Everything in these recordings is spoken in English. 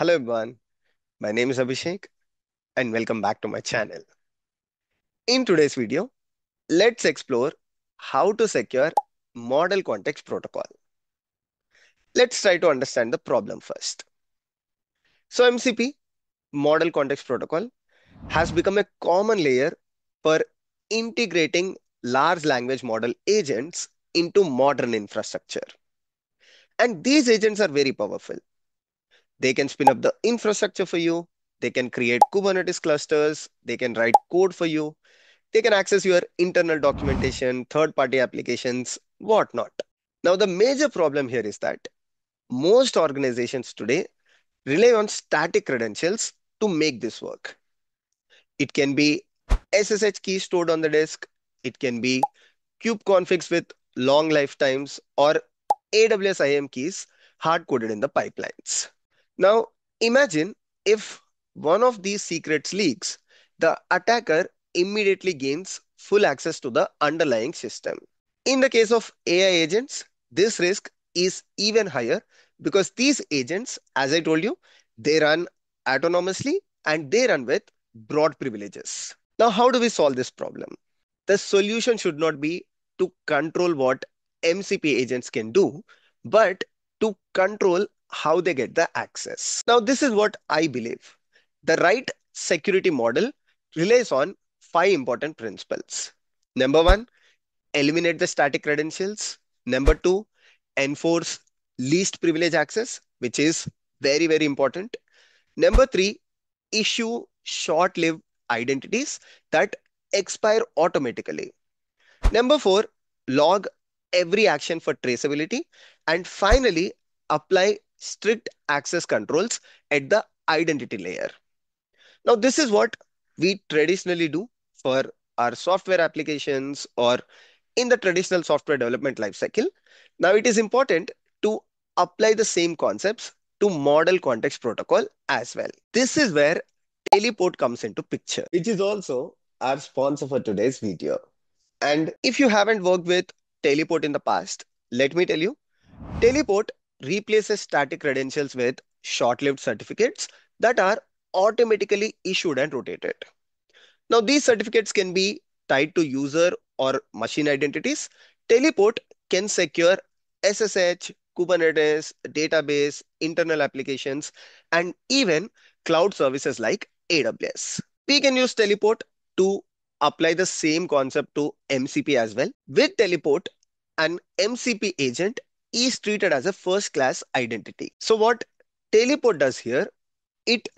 Hello everyone, my name is Abhishek and welcome back to my channel. In today's video, let's explore how to secure Model Context Protocol. Let's try to understand the problem first. So MCP, Model Context Protocol, has become a common layer for integrating large language model agents into modern infrastructure. And these agents are very powerful. They can spin up the infrastructure for you. They can create Kubernetes clusters. They can write code for you. They can access your internal documentation, third-party applications, whatnot. Now, the major problem here is that most organizations today rely on static credentials to make this work. It can be SSH key stored on the disk. It can be kube configs with long lifetimes or AWS IAM keys hard-coded in the pipelines. Now, imagine if one of these secrets leaks, the attacker immediately gains full access to the underlying system. In the case of AI agents, this risk is even higher because these agents, as I told you, they run autonomously and they run with broad privileges. Now, how do we solve this problem? The solution should not be to control what MCP agents can do, but to control how they get the access. Now, this is what I believe. The right security model relies on five important principles. Number one, eliminate the static credentials. Number two, enforce least privilege access, which is very, very important. Number three, issue short-lived identities that expire automatically. Number four, log every action for traceability. And finally, apply strict access controls at the identity layer. Now, this is what we traditionally do for our software applications or in the traditional software development lifecycle. Now, it is important to apply the same concepts to model context protocol as well. This is where Teleport comes into picture, which is also our sponsor for today's video. And if you haven't worked with Teleport in the past, let me tell you, Teleport replaces static credentials with short-lived certificates that are automatically issued and rotated. Now, these certificates can be tied to user or machine identities. Teleport can secure SSH, Kubernetes, database, internal applications, and even cloud services like AWS. We can use Teleport to apply the same concept to MCP as well. With Teleport, an MCP agent is treated as a first class identity. So what Teleport does here, it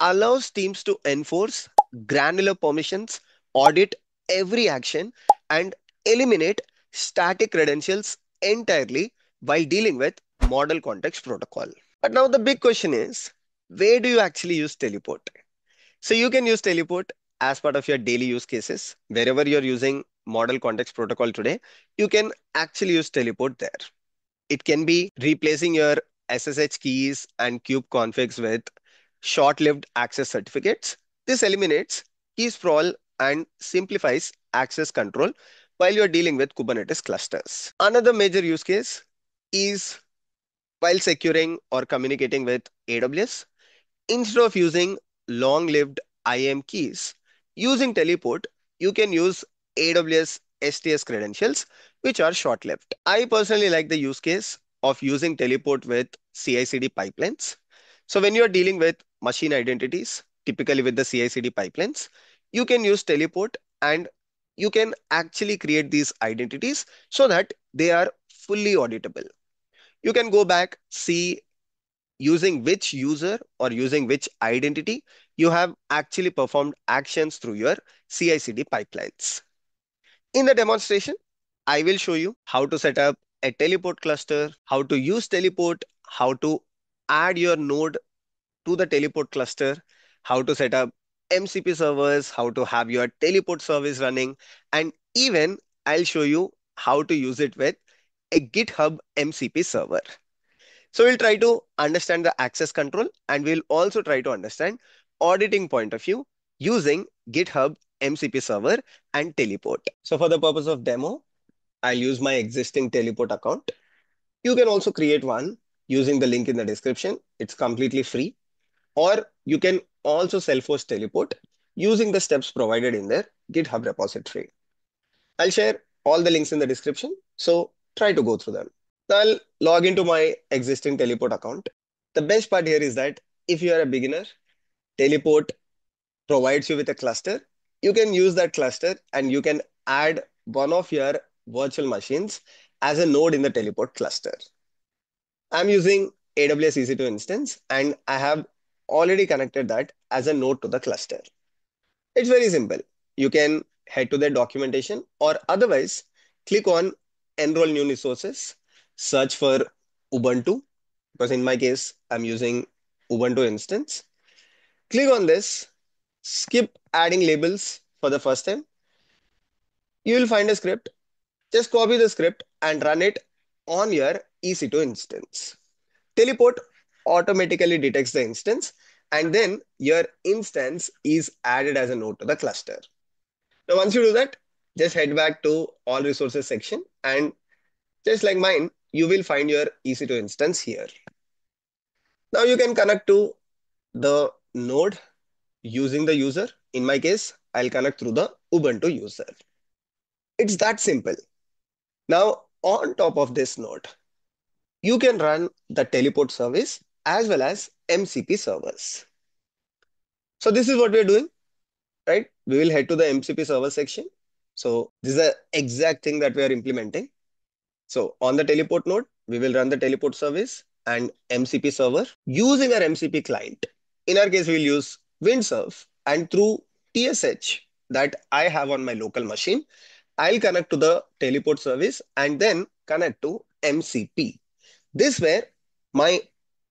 allows teams to enforce granular permissions, audit every action, and eliminate static credentials entirely while dealing with model context protocol. But now the big question is, where do you actually use Teleport? So you can use Teleport as part of your daily use cases. Wherever you're using model context protocol today, you can actually use Teleport there. It can be replacing your SSH keys and kube configs with short-lived access certificates. This eliminates key sprawl and simplifies access control while you're dealing with Kubernetes clusters. Another major use case is while securing or communicating with AWS, instead of using long-lived IAM keys, using Teleport, you can use AWS STS credentials which are short-lived. I personally like the use case of using Teleport with CI/CD pipelines. So when you're dealing with machine identities, typically with the CI/CD pipelines, you can use Teleport and you can actually create these identities so that they are fully auditable. You can go back, see using which user or using which identity you have actually performed actions through your CI/CD pipelines. In the demonstration, I will show you how to set up a teleport cluster, how to use teleport, how to add your node to the teleport cluster, how to set up MCP servers, how to have your teleport service running, and even I'll show you how to use it with a GitHub MCP server. So we'll try to understand the access control and we'll also try to understand auditing point of view using GitHub MCP server and teleport. So for the purpose of demo, I'll use my existing teleport account. You can also create one using the link in the description. It's completely free. or you can also self-host teleport using the steps provided in their GitHub repository. I'll share all the links in the description, so try to go through them. I'll log into my existing teleport account. The best part here is that if you are a beginner, teleport provides you with a cluster. You can use that cluster and you can add one of your virtual machines as a node in the teleport cluster. I'm using AWS EC2 instance and I have already connected that as a node to the cluster. It's very simple. You can head to the documentation or otherwise click on enroll new resources, search for Ubuntu, because in my case, I'm using Ubuntu instance. Click on this, skip adding labels for the first time. You will find a script. Just copy the script and run it on your EC2 instance. Teleport automatically detects the instance and then your instance is added as a node to the cluster. Now, once you do that, just head back to all resources section and just like mine, you will find your EC2 instance here. Now you can connect to the node using the user. In my case, I'll connect through the Ubuntu user. It's that simple. Now, on top of this node, you can run the teleport service as well as MCP servers. So this is what we're doing, right? We will head to the MCP server section. So this is the exact thing that we are implementing. So on the teleport node, we will run the teleport service and MCP server using our MCP client. In our case, we'll use Windsurf and through TSH that I have on my local machine, I'll connect to the teleport service and then connect to MCP. This way, my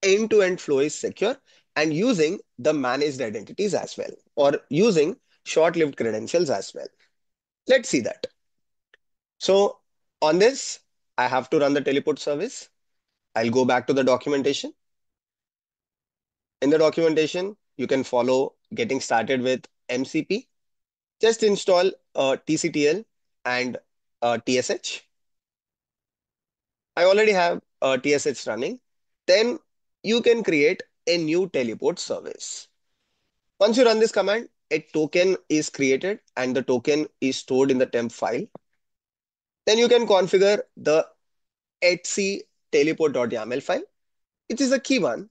end-to-end flow is secure and using the managed identities as well, or using short-lived credentials as well. Let's see that. So on this, I have to run the teleport service. I'll go back to the documentation. In the documentation, you can follow getting started with MCP. Just install uh, TCTL and uh, TSH. I already have uh, TSH running. Then you can create a new teleport service. Once you run this command, a token is created and the token is stored in the temp file. Then you can configure the etc teleport.yaml file, which is a key one.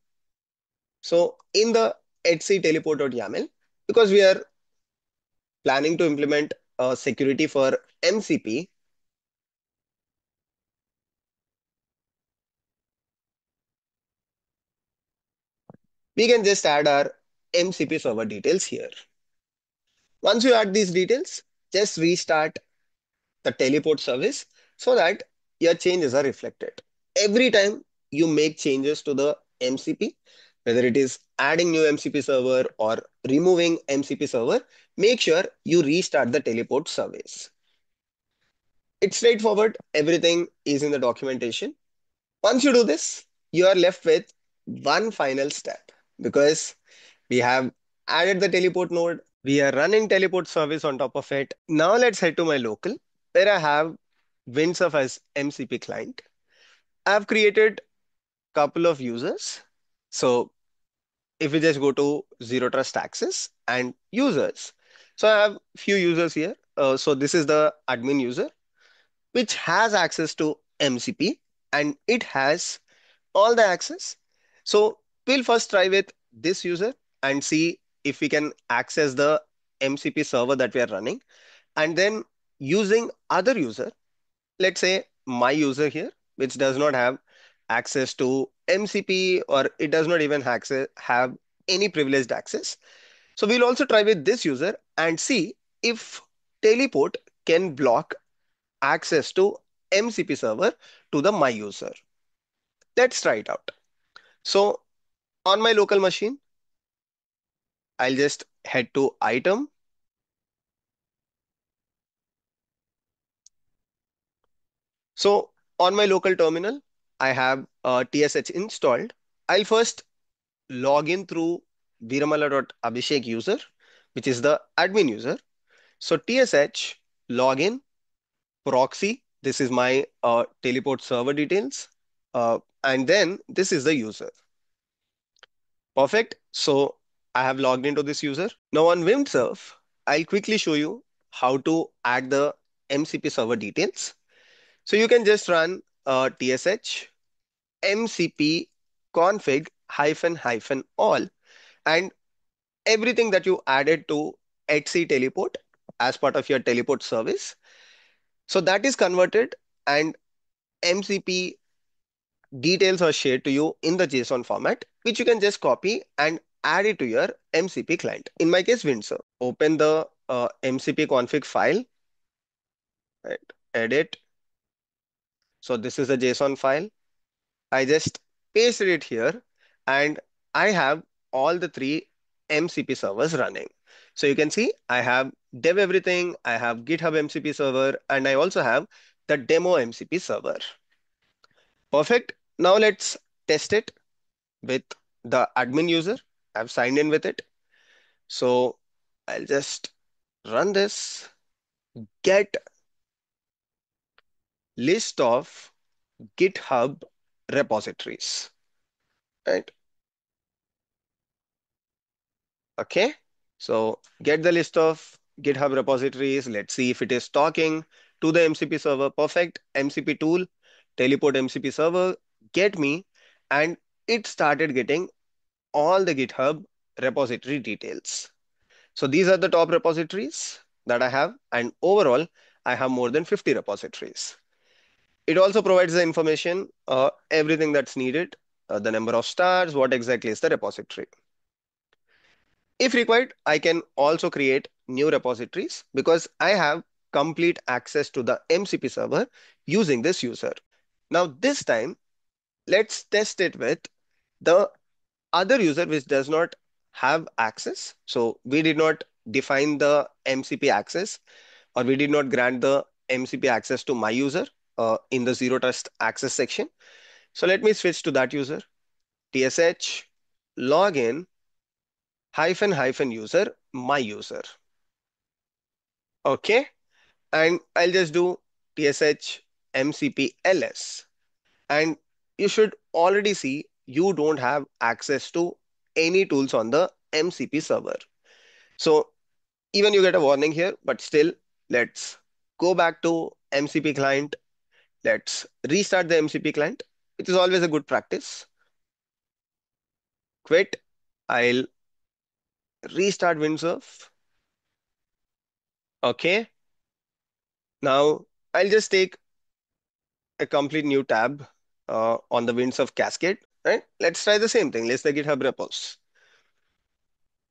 So in the etc teleport.yaml, because we are planning to implement a security for MCP, we can just add our MCP server details here. Once you add these details, just restart the teleport service so that your changes are reflected. Every time you make changes to the MCP, whether it is adding new MCP server or removing MCP server, make sure you restart the teleport service. It's straightforward. Everything is in the documentation. Once you do this, you are left with one final step because we have added the teleport node. We are running teleport service on top of it. Now let's head to my local where I have Windsurf as MCP client. I've created a couple of users. So if we just go to Zero Trust Access and users. So I have few users here. Uh, so this is the admin user, which has access to MCP and it has all the access. So we'll first try with this user and see if we can access the MCP server that we are running. And then using other user, let's say my user here, which does not have access to MCP or it does not even access, have any privileged access. So we'll also try with this user and see if teleport can block access to MCP server to the my user. Let's try it out. So on my local machine, I'll just head to iTerm. So on my local terminal, I have uh, TSH installed. I'll first log in through veeramalla.abhishek user, which is the admin user. So TSH login proxy. This is my uh, teleport server details. Uh, and then this is the user. Perfect. So I have logged into this user. Now on Windsurf, I'll quickly show you how to add the MCP server details. So you can just run uh, tsh mcp config hyphen hyphen all and everything that you added to etc teleport as part of your teleport service. So that is converted and MCP details are shared to you in the JSON format, which you can just copy and add it to your MCP client. In my case, Windsurf. Open the uh, MCP config file, right? Edit. So this is a JSON file. I just pasted it here and I have all the three MCP servers running. So you can see I have dev everything, I have GitHub MCP server, and I also have the demo MCP server. Perfect. Now let's test it with the admin user. I've signed in with it. So I'll just run this, get list of GitHub repositories, right? Okay, so get the list of GitHub repositories. Let's see if it is talking to the MCP server. Perfect. MCP tool, teleport MCP server, get me, and it started getting all the GitHub repository details. So these are the top repositories that I have. And overall, I have more than 50 repositories. It also provides the information, uh, everything that's needed, uh, the number of stars, what exactly is the repository. If required, I can also create new repositories because I have complete access to the MCP server using this user. Now this time, let's test it with the other user which does not have access. So we did not define the MCP access or we did not grant the MCP access to my user uh, in the zero trust access section. So let me switch to that user. TSH login hyphen hyphen user, my user. Okay. And I'll just do TSH MCP ls. And you should already see you don't have access to any tools on the MCP server. So even you get a warning here, but still let's go back to MCP client. Let's restart the MCP client, which is always a good practice. Quit. I'll restart Windsurf. Okay. Now I'll just take a complete new tab uh, on the Windsurf Cascade, right? Let's try the same thing. Let's the GitHub repos.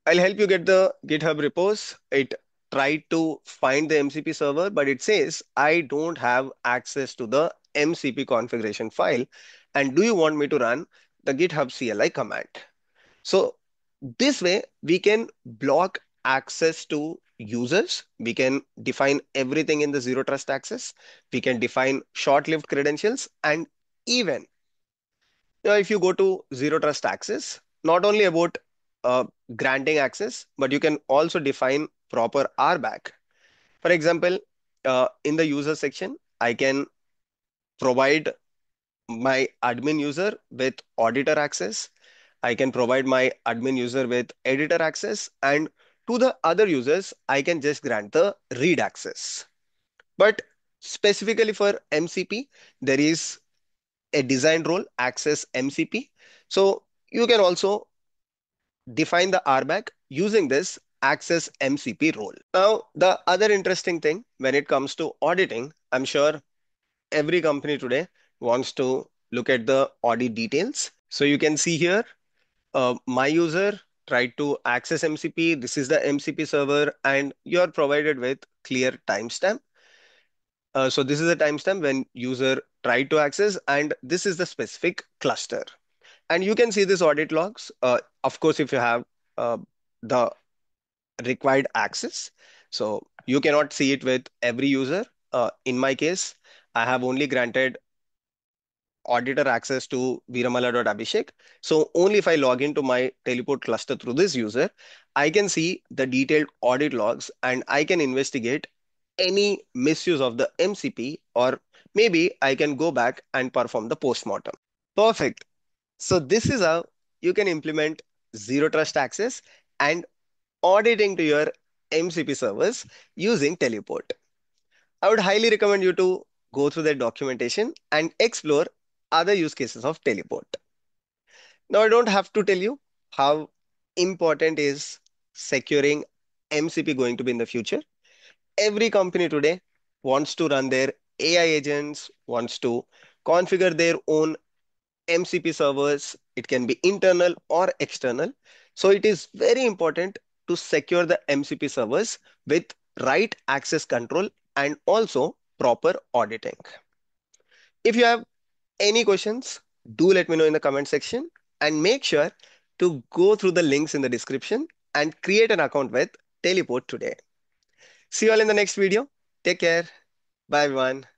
I'll help you get the GitHub repos. It tried to find the MCP server, but it says, I don't have access to the MCP configuration file. And do you want me to run the GitHub CLI command? So this way, we can block access to users. We can define everything in the zero trust access. We can define short-lived credentials. And even know, if you go to zero trust access, not only about uh, granting access, but you can also define proper RBAC. For example, uh, in the user section, I can provide my admin user with auditor access. I can provide my admin user with editor access and to the other users, I can just grant the read access. But specifically for MCP, there is a design role access MCP. So you can also define the RBAC using this access MCP role. Now, the other interesting thing when it comes to auditing, I'm sure every company today wants to look at the audit details. So you can see here, uh, my user tried to access MCP. This is the MCP server and you're provided with clear timestamp. Uh, so this is the timestamp when user tried to access and this is the specific cluster. And you can see this audit logs. Uh, of course, if you have uh, the required access. So you cannot see it with every user. Uh, in my case, I have only granted auditor access to veeramalla.abhishek. So only if I log into my teleport cluster through this user, I can see the detailed audit logs and I can investigate any misuse of the MCP or maybe I can go back and perform the postmortem. Perfect. So this is how you can implement zero trust access, and auditing to your MCP servers using Teleport. I would highly recommend you to go through that documentation and explore other use cases of Teleport. Now, I don't have to tell you how important is securing MCP going to be in the future. Every company today wants to run their AI agents, wants to configure their own MCP servers. It can be internal or external. So it is very important to secure the MCP servers with right access control and also proper auditing. If you have any questions, do let me know in the comment section and make sure to go through the links in the description and create an account with Teleport today. See you all in the next video. Take care. Bye everyone.